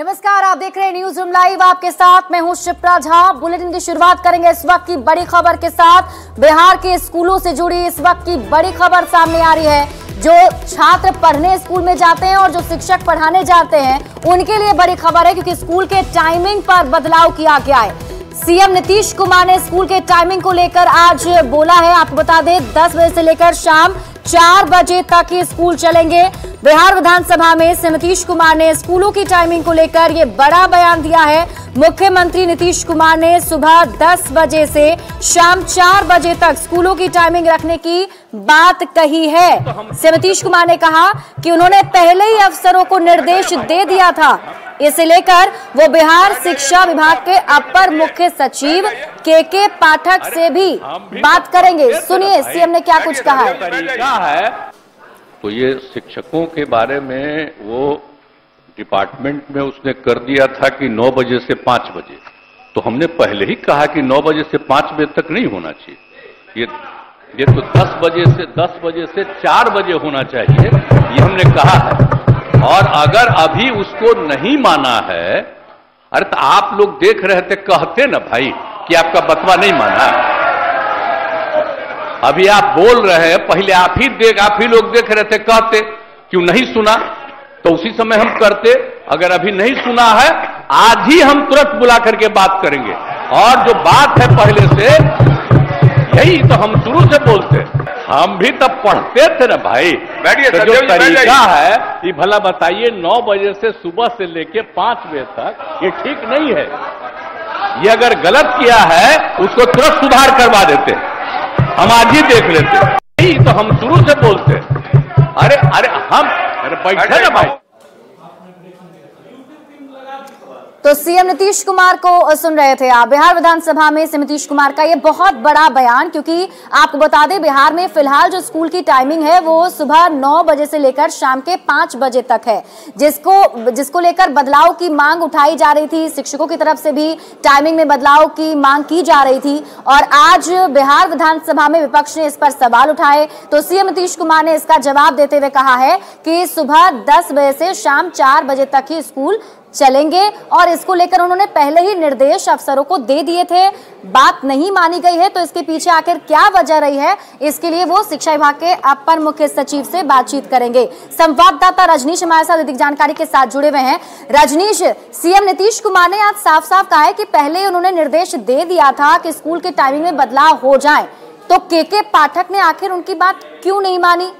नमस्कार, आप देख रहे हैं न्यूज़ रूम लाइव आपके साथ मैं हूँ शिप्रा झा। बुलेटिन की शुरुआत करेंगे इस वक्त की बड़ी खबर के साथ। बिहार के स्कूलों से जुड़ी इस वक्त की बड़ी खबर सामने आ रही है। जो छात्र पढ़ने स्कूल में जाते हैं और जो शिक्षक पढ़ाने जाते हैं, उनके लिए बड़ी खबर है क्योंकि स्कूल के टाइमिंग पर बदलाव किया गया है। सीएम नीतीश कुमार ने स्कूल के टाइमिंग को लेकर आज बोला है। आपको बता दें 10 बजे से लेकर शाम चार बजे तक ही स्कूल चलेंगे। बिहार विधानसभा में सीएम नीतीश कुमार ने स्कूलों की टाइमिंग को लेकर ये बड़ा बयान दिया है मुख्यमंत्री नीतीश कुमार ने सुबह 10 बजे से शाम चार बजे तक स्कूलों की टाइमिंग रखने की बात कही है सीएम नीतीश कुमार ने कहा कि उन्होंने पहले ही अफसरों को निर्देश दे दिया था इसे लेकर वो बिहार शिक्षा विभाग के अपर मुख्य सचिव के के पाठक से भी बात करेंगे सुनिए सीएम ने क्या कुछ कहा है तो ये शिक्षकों के बारे में वो डिपार्टमेंट में उसने कर दिया था कि 9 बजे से 5 बजे। तो हमने पहले ही कहा कि 9 बजे से 5 बजे तक नहीं होना चाहिए। ये ये तो 10 बजे से 10 बजे से 4 बजे होना चाहिए, ये हमने कहा है। और अगर अभी उसको नहीं माना है, अरे तो आप लोग देख रहे थे, कहते ना भाई कि आपका बतवा नहीं माना। अभी आप बोल रहे हैं पहले आप ही देख आप ही लोग देख रहे थे कहते क्यों नहीं सुना? तो उसी समय हम करते अगर अभी नहीं सुना है आज ही हम तुरंत बुला करके बात करेंगे। और जो बात है पहले से यही तो हम शुरू से बोलते हम भी तब पढ़ते थे ना भाई। बैठिए, तो जो तरीका है ये भला बताइए नौ बजे से सुबह से लेके पाँच बजे तक ये ठीक नहीं है। ये अगर गलत किया है उसको तुरंत सुधार करवा देते हम आज ही देख लेते तो हम शुरू से बोलते अरे अरे, हम अरे बैठे ना भाई। तो सीएम नीतीश कुमार को सुन रहे थे आप। बिहार विधानसभा में सीएम नीतीश कुमार का ये बहुत बड़ा बयान, क्योंकि आपको बता दें, बिहार में फ़िलहाल जो स्कूल की टाइमिंग है, वो सुबह 9 बजे से लेकर शाम के 5 बजे तक है। जिसको जिसको लेकर बदलाव की मांग उठाई जा रही थी, शिक्षकों की तरफ़ से भी टाइमिंग में बदलाव की मांग की जा रही थी, और आज बिहार विधानसभा में विपक्ष ने इस पर सवाल उठाए। तो सीएम नीतीश कुमार ने इसका जवाब देते हुए कहा है कि सुबह दस बजे से शाम चार बजे तक ही स्कूल चलेंगे और इसको लेकर उन्होंने पहले ही निर्देश अफसरों को दे दिए थे। बात नहीं मानी गई है तो इसके पीछे आखिर क्या वजह रही है? इसके लिए वो शिक्षा विभाग के अपर मुख्य सचिव से बातचीत करेंगे। संवाददाता रजनीश हमारे साथ अधिक जानकारी के साथ जुड़े हुए हैं। रजनीश, सीएम नीतीश कुमार ने आज साफ़ साफ़ कहा है कि पहले ही उन्होंने निर्देश दे दिया था कि स्कूल के टाइमिंग में बदलाव हो जाए। तो के के पाठक ने आखिर उनकी बात क्यों नहीं मानी?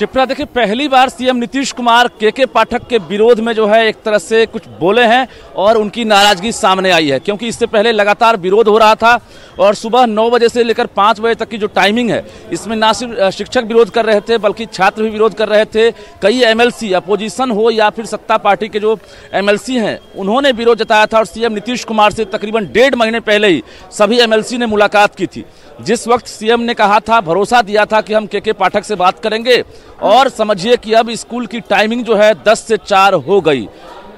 शिप्रा देखिए, पहली बार सीएम नीतीश कुमार के के पाठक के विरोध में जो है एक तरह से कुछ बोले हैं और उनकी नाराज़गी सामने आई है, क्योंकि इससे पहले लगातार विरोध हो रहा था और सुबह नौ बजे से लेकर पाँच बजे तक की जो टाइमिंग है, इसमें ना सिर्फ़ शिक्षक विरोध कर रहे थे, बल्कि छात्र भी विरोध कर रहे थे। कई एमएलसी, अपोजिशन हो या फिर सत्ता पार्टी के जो एमएलसी हैं, उन्होंने विरोध जताया था और सीएम नीतीश कुमार से तकरीबन डेढ़ महीने पहले ही सभी एमएलसी ने मुलाकात की थी। जिस वक्त सीएम ने कहा था, भरोसा दिया था कि हम के के पाठक से बात करेंगे और समझिए कि अब स्कूल की टाइमिंग जो है 10 से 4 हो गई।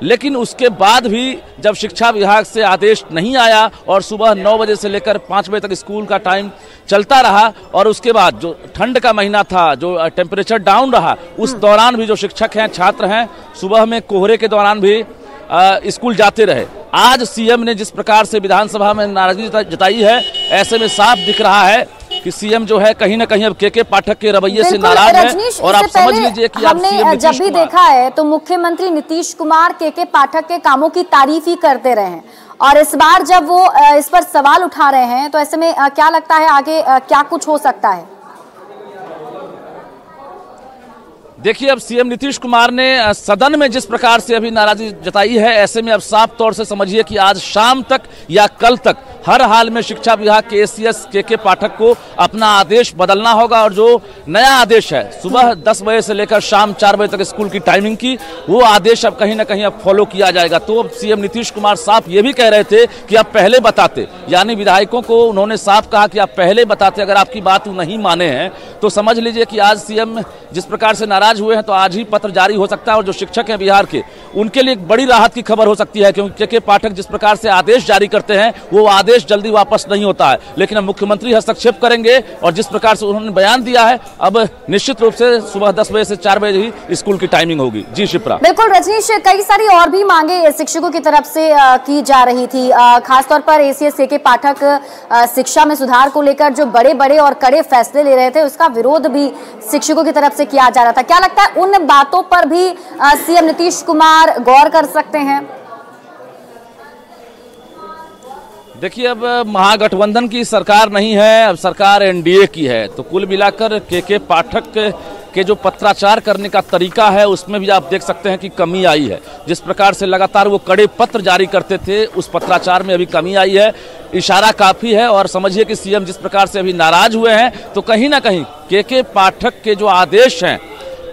लेकिन उसके बाद भी जब शिक्षा विभाग से आदेश नहीं आया और सुबह 9 बजे से लेकर 5 बजे तक स्कूल का टाइम चलता रहा और उसके बाद जो ठंड का महीना था जो टेम्परेचर डाउन रहा उस दौरान भी जो शिक्षक हैं छात्र हैं सुबह में कोहरे के दौरान भी स्कूल जाते रहे। आज सीएम ने जिस प्रकार से विधानसभा में नाराज़गी जताई है ऐसे में साफ़ दिख रहा है कि सीएम जो है कहीं ना कहीं अब के के पाठक के रवैये से नाराज़ है। और आप समझ लीजिए कि आप हमने सीएम जब भी देखा है तो मुख्यमंत्री नीतीश कुमार के के पाठक के कामों की तारीफ़ ही करते रहे हैं। और इस बार जब वो इस पर सवाल उठा रहे हैं तो ऐसे में क्या लगता है आगे क्या कुछ हो सकता है? देखिए अब सीएम नीतीश कुमार ने सदन में जिस प्रकार से अभी नाराज़गी जताई है ऐसे में अब साफ़ तौर से समझिए कि आज शाम तक या कल तक हर हाल में शिक्षा विभाग के एस के के पाठक को अपना आदेश बदलना होगा और जो नया आदेश है, सुबह 10 बजे से लेकर शाम चार बजे तक स्कूल की टाइमिंग की, वो आदेश अब कहीं ना कहीं अब फॉलो किया जाएगा। तो अब सीएम नीतीश कुमार साफ़ ये भी कह रहे थे कि आप पहले बताते, यानी विधायकों को उन्होंने साफ़ कहा कि आप पहले बताते, अगर आपकी बात नहीं माने हैं तो समझ लीजिए कि आज सीएम जिस प्रकार से नाराज़ हुए हैं तो आज ही पत्र जारी हो सकता है और जो शिक्षक हैं बिहार के, उनके लिए एक बड़ी राहत की खबर हो सकती है, क्योंकि के पाठक जिस प्रकार से आदेश जारी करते हैं, वो आदेश जल्दी वापस नहीं होता है। लेकिन अब मुख्यमंत्री हस्तक्षेप करेंगे और जिस प्रकार से उन्होंने बयान दिया है, अब निश्चित रूप से सुबह दस बजे से चार बजे ही स्कूल की टाइमिंग होगी। जी शिप्रा। बिल्कुल रजनीश, कई सारी और भी मांगे शिक्षकों की तरफ़ से की जा रही थी। खासतौर पर एसीएस के पाठक शिक्षा में सुधार को लेकर जो बड़े बड़े और कड़े फैसले ले रहे थे, उसका विरोध भी शिक्षकों की तरफ़ से किया जा रहा था। क्या लगता है उन बातों पर भी सीएम नीतीश कुमार गौर कर सकते हैं? देखिए, अब महागठबंधन की सरकार नहीं है, अब सरकार एनडीए की है। तो कुल मिलाकर के के पाठक के जो पत्राचार करने का तरीका है, उसमें भी आप देख सकते हैं कि कमी आई है। जिस प्रकार से लगातार वो कड़े पत्र जारी करते थे, उस पत्राचार में अभी कमी आई है। इशारा काफ़ी है और समझिए कि सीएम जिस प्रकार से अभी नाराज़ हुए हैं तो कहीं ना कहीं के के पाठक के जो आदेश हैं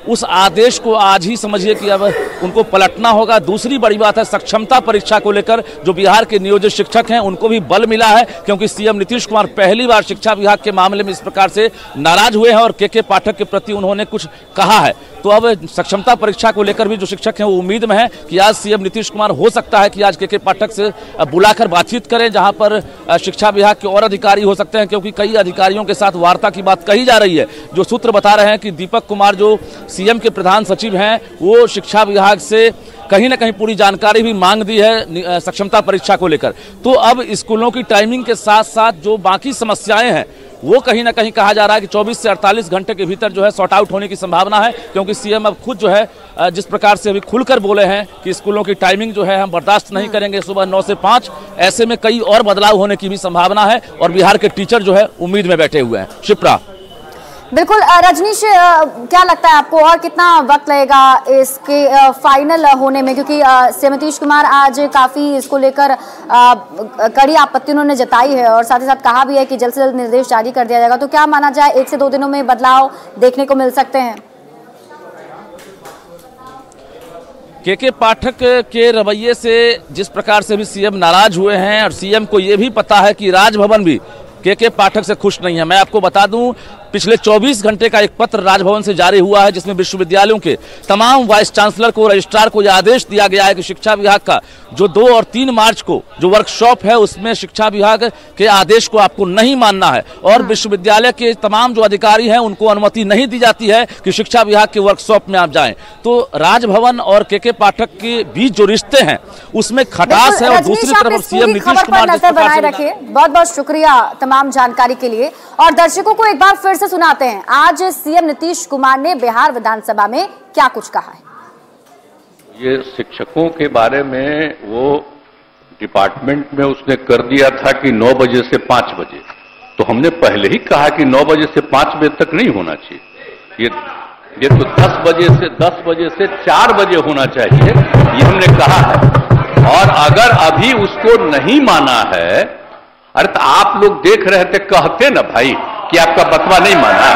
उस आदेश को आज ही समझिए कि अब उनको पलटना होगा। दूसरी बड़ी बात है, सक्षमता परीक्षा को लेकर जो बिहार के नियोजित शिक्षक हैं, उनको भी बल मिला है, क्योंकि सीएम नीतीश कुमार पहली बार शिक्षा विभाग के मामले में इस प्रकार से नाराज़ हुए हैं और के के पाठक के प्रति उन्होंने कुछ कहा है। तो अब सक्षमता परीक्षा को लेकर भी जो शिक्षक हैं, वो उम्मीद में है कि आज सीएम नीतीश कुमार हो सकता है कि आज के के पाठक से बुलाकर बातचीत करें, जहाँ पर शिक्षा विभाग के और अधिकारी हो सकते हैं, क्योंकि कई अधिकारियों के साथ वार्ता की बात कही जा रही है। जो सूत्र बता रहे हैं कि दीपक कुमार जो सीएम के प्रधान सचिव हैं वो शिक्षा विभाग से कहीं ना कहीं पूरी जानकारी भी मांग दी है सक्षमता परीक्षा को लेकर। तो अब स्कूलों की टाइमिंग के साथ साथ जो बाकी समस्याएँ हैं वो कहीं ना कहीं कहा जा रहा है कि 24 से 48 घंटे के भीतर जो है सॉर्ट आउट होने की संभावना है क्योंकि सीएम अब खुद जो है जिस प्रकार से अभी खुलकर बोले हैं कि स्कूलों की टाइमिंग जो है हम बर्दाश्त नहीं करेंगे सुबह नौ से पाँच ऐसे में कई और बदलाव होने की भी संभावना है और बिहार के टीचर जो है उम्मीद में बैठे हुए हैं। शिप्रा। बिल्कुल रजनीश क्या लगता है आपको और कितना वक्त लगेगा इसके फाइनल होने में? क्योंकि सीएम नीतीश कुमार आज काफ़ी इसको लेकर कड़ी आपत्ति उन्होंने जताई है और साथ ही साथ कहा भी है कि जल्द से जल्द निर्देश जारी कर दिया जाएगा। तो क्या माना जाए, एक से दो दिनों में बदलाव देखने को मिल सकते हैं? के के पाठक के रवैये से जिस प्रकार से भी सीएम नाराज़ हुए हैं और सीएम को ये भी पता है कि राजभवन भी के के पाठक से खुश नहीं है। मैं आपको बता दूँ पिछले 24 घंटे का एक पत्र राजभवन से जारी हुआ है जिसमें विश्वविद्यालयों के तमाम वाइस चांसलर को रजिस्ट्रार को यह आदेश दिया गया है कि शिक्षा विभाग का जो दो और तीन मार्च को जो वर्कशॉप है उसमें शिक्षा विभाग के आदेश को आपको नहीं मानना है। और विश्वविद्यालय के तमाम जो अधिकारी हैं उनको अनुमति नहीं दी जाती है कि शिक्षा विभाग के वर्कशॉप में आप जाएँ। तो राजभवन और के के पाठक के बीच जो रिश्ते हैं उसमें खटास है और दूसरी तरफ़ सीएम नीतीश कुमार बहुत बहुत शुक्रिया तमाम जानकारी के लिए और दर्शकों को एक बार फिर से सुनाते हैं। आज सीएम नीतीश कुमार ने बिहार विधानसभा में क्या कुछ कहा है? ये शिक्षकों के बारे में वो डिपार्टमेंट में उसने कर दिया था कि 9 बजे से 5 बजे। तो हमने पहले ही कहा कि 9 बजे से 5 बजे तक नहीं होना चाहिए। ये ये तो 10 बजे से 10 बजे से 4 बजे होना चाहिए, ये हमने कहा है। और अगर अभी उसको नहीं माना है अरे तो आप लोग देख रहे थे, कहते ना भाई कि आपका बतवा नहीं माना।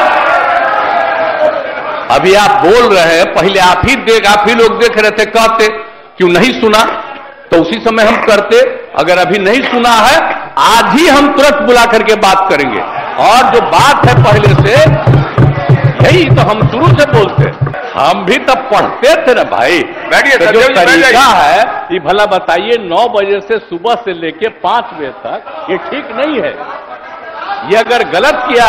अभी आप बोल रहे हैं, पहले आप ही देख, आप ही लोग देख रहे थे, कहते, क्यों नहीं सुना? तो उसी समय हम करते, अगर अभी नहीं सुना है, आज ही हम तुरंत बुला करके बात करेंगे। और जो बात है पहले से, यही तो हम शुरू से बोलते हम भी तब पढ़ते थे ना भाई। बैठिए तो जो तरीका है ये भला बताइए नौ बजे से सुबह से लेके पाँच बजे तक ये ठीक नहीं है। ये अगर गलत किया